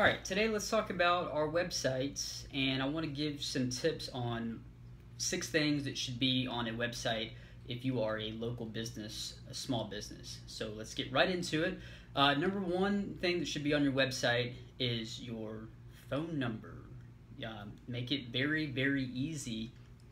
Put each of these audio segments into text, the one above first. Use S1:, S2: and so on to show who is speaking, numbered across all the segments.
S1: All right, today let's talk about our websites, and I want to give some tips on six things that should be on a website if you are a local business, a small business. So let's get right into it. Uh, number one thing that should be on your website is your phone number. Um, make it very, very easy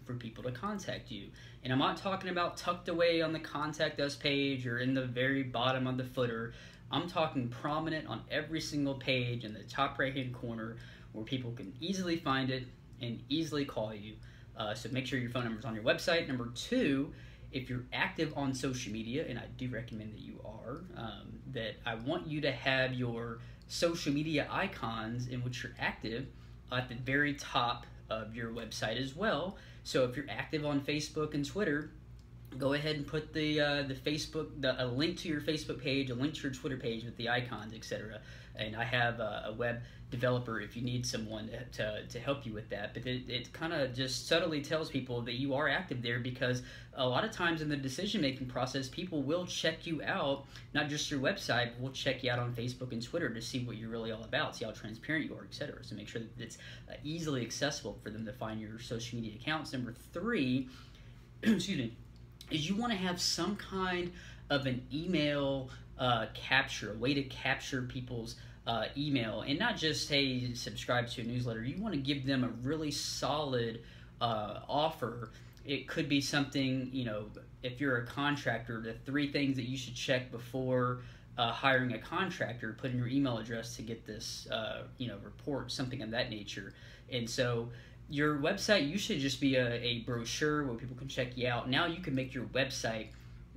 S1: for people to contact you. And I'm not talking about tucked away on the contact us page or in the very bottom of the footer. I'm talking prominent on every single page in the top right hand corner where people can easily find it and easily call you. Uh, so make sure your phone number is on your website. Number two, if you're active on social media, and I do recommend that you are, um, that I want you to have your social media icons in which you're active at the very top of your website as well. So if you're active on Facebook and Twitter, go ahead and put the uh, the Facebook the, a link to your Facebook page, a link to your Twitter page with the icons, etc. And I have a, a, web developer if you need someone to, to, help you with that. But it, it kind of just subtly tells people that you are active there because a lot of times in the decision making process, people will check you out, not just your website, but will check you out on Facebook and Twitter to see what you're really all about, see how transparent you are, etc. So make sure that it's uh, easily accessible for them to find your social media accounts. Number three, excuse me is you want to have some kind of an email uh, capture, a way to capture people's uh, email, and not just hey subscribe to a newsletter. You want to give them a really solid uh, offer. It could be something you know if you're a contractor, the three things that you should check before. Uh, hiring a contractor, put in your email address to get this, uh, you know, report, something of that nature. And so your website you should just be a, a brochure where people can check you out. Now you can make your website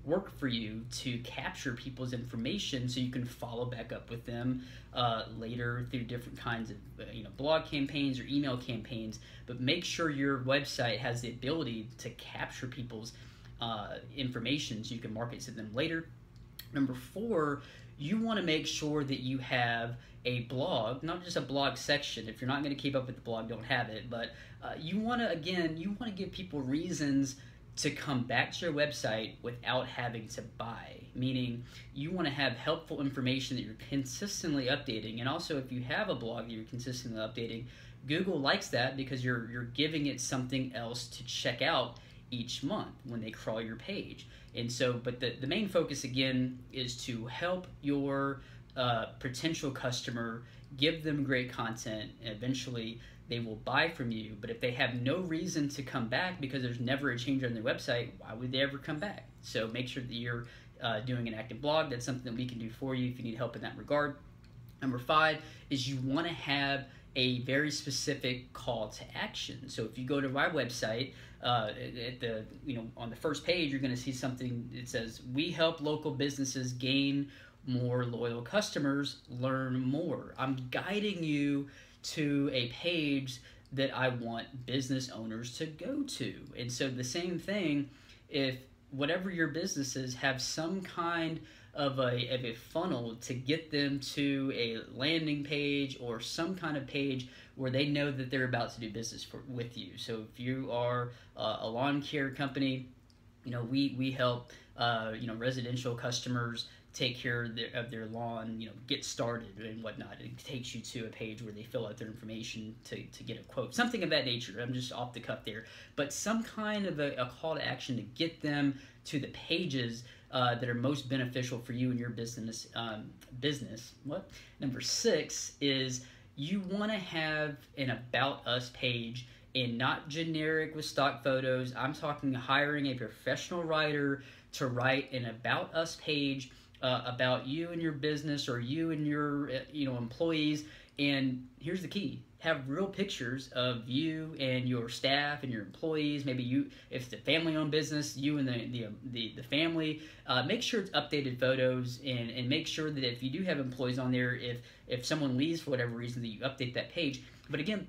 S1: work for you to capture people's information so you can follow back up with them uh, later through different kinds of uh, you know blog campaigns or email campaigns. But make sure your website has the ability to capture people's uh, information so you can market to them later. Number four you want to make sure that you have a blog, not just a blog section. If you're not going to keep up with the blog, don't have it. But uh, you want to, again, you want to give people reasons to come back to your website without having to buy. Meaning, you want to have helpful information that you're consistently updating. And also, if you have a blog that you're consistently updating, Google likes that because you're you're giving it something else to check out each month when they crawl your page. And so, but the, the main focus again is to help your uh, potential customer, give them great content, and eventually they will buy from you. But if they have no reason to come back because there's never a change on their website, why would they ever come back? So make sure that you're uh, doing an active blog. That's something that we can do for you if you need help in that regard. Number five is you want to have a very specific call to action. So if you go to my website, uh, at the you know on the first page, you're going to see something that says we help local businesses gain more loyal customers learn more. I'm guiding you to a page that I want business owners to go to. And so the same thing, if whatever your businesses have some kind of a, of a funnel to get them to a landing page or some kind of page where they know that they're about to do business for, with you. So if you are uh, a lawn care company, you know, we, we help, uh, you know, residential customers take care of their, of their lawn, you know, get started and whatnot. It takes you to a page where they fill out their information to, to get a quote, something of that nature. I'm just off the cuff there, but some kind of a, a call to action to get them to the pages uh, that are most beneficial for you and your business. Um, business. What number six is you want to have an about us page and not generic with stock photos. I'm talking hiring a professional writer to write an about us page uh, about you and your business or you and your uh, you know employees and here's the key. Have real pictures of you and your staff and your employees. Maybe you if it's a family owned business you and the the, the, the family uh, make sure it's updated photos and and make sure that if you do have employees on there if if someone leaves for whatever reason that you update that page. But again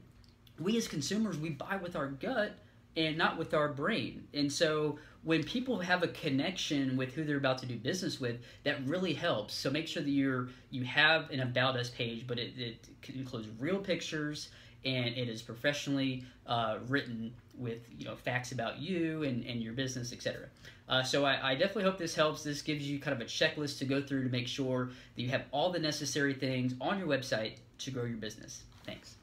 S1: we as consumers we buy with our gut and not with our brain. And so when people have a connection with who they're about to do business with, that really helps. So make sure that you're you have an about us page, but it, it includes real pictures and it is professionally uh, written with you know facts about you and, and your business, etc. Uh, so I, I, definitely hope this helps. This gives you kind of a checklist to go through to make sure that you have all the necessary things on your website to grow your business. Thanks.